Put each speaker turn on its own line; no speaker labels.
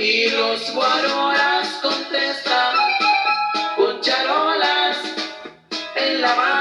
Y los guaroras contestan con charolas en la mano.